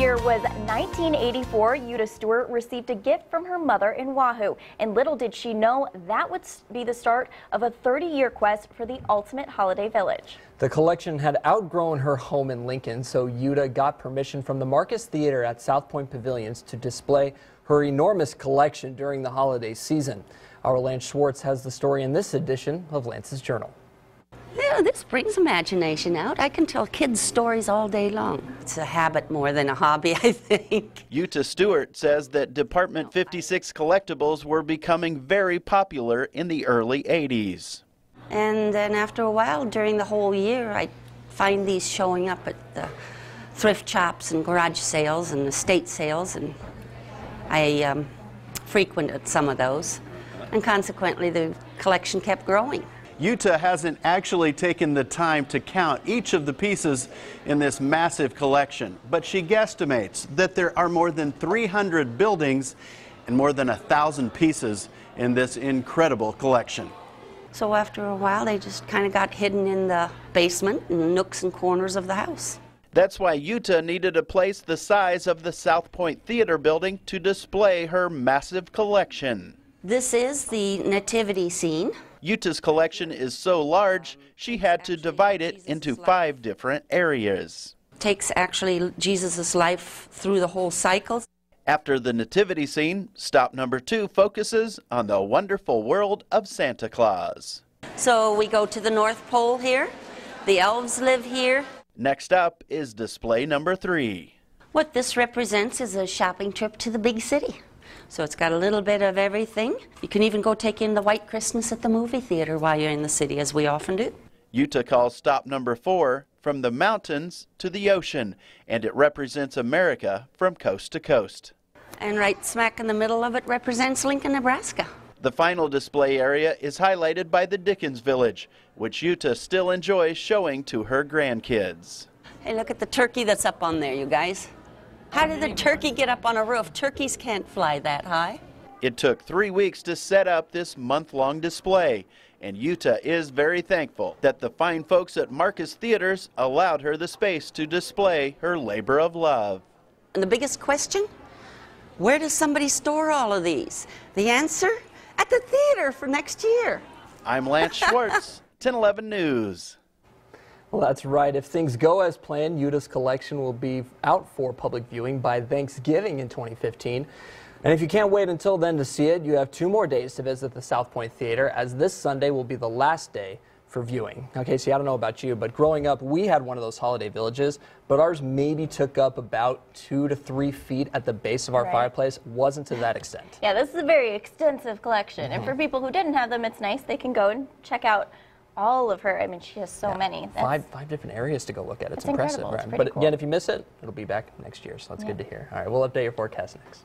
year was 1984. Jutta Stuart received a gift from her mother in Wahoo, and little did she know that would be the start of a 30-year quest for the ultimate holiday village. The collection had outgrown her home in Lincoln, so Jutta got permission from the Marcus Theater at SouthPointe Pavilions to display her enormous collection during the holiday season. Our Lance Schwartz has the story in this edition of Lance's Journal. Yeah, this brings imagination out. I can tell kids stories all day long. It's a habit more than a hobby, I think. Jutta Stuart says that Department 56 collectibles were becoming very popular in the early 80s. And then after a while, during the whole year, I find these showing up at the thrift shops and garage sales and estate sales, and I um, frequented some of those. And consequently, the collection kept growing. Jutta hasn't actually taken the time to count each of the pieces in this massive collection, but she guesstimates that there are more than 300 buildings and more than a thousand pieces in this incredible collection. So after a while, they just kind of got hidden in the basement and nooks and corners of the house. That's why Jutta needed a place the size of the SouthPointe Theater building to display her massive collection. This is the nativity scene. Jutta's collection is so large, she had to divide it into five different areas. Takes actually Jesus' life through the whole cycle. After the nativity scene, stop number two focuses on the wonderful world of Santa Claus. So we go to the North Pole here. The elves live here. Next up is display number three. What this represents is a shopping trip to the big city. So it's got a little bit of everything. You can even go take in the White Christmas at the movie theater while you're in the city, as we often do. Jutta calls stop number four from the mountains to the ocean, and it represents America from coast to coast. And right smack in the middle of it represents Lincoln, Nebraska. The final display area is highlighted by the Dickens Village, which Jutta still enjoys showing to her grandkids. Hey, look at the turkey that's up on there, you guys. How did the turkey get up on a roof? Turkeys can't fly that high. It took three weeks to set up this month long display, and Jutta is very thankful that the fine folks at Marcus Theaters allowed her the space to display her labor of love. And the biggest question? Where does somebody store all of these? The answer? At the theater for next year. I'm Lance Schwartz, 1011 News. Well, that's right. If things go as planned, Jutta's collection will be out for public viewing by Thanksgiving in 2015. And if you can't wait until then to see it, you have two more days to visit the SouthPointe Theater, as this Sunday will be the last day for viewing. Okay, see, I don't know about you, but growing up, we had one of those holiday villages, but ours maybe took up about two to three feet at the base of our right. fireplace. Wasn't to that extent. Yeah, this is a very extensive collection. Mm -hmm. And for mm-hmm. people who didn't have them, it's nice. They can go and check out all of her. I mean, she has so yeah, many. That's, five five different areas to go look at. It's impressive. Right? It's but cool. again, if you miss it, it'll be back next year. So that's yeah. good to hear. All right, we'll update your forecast next.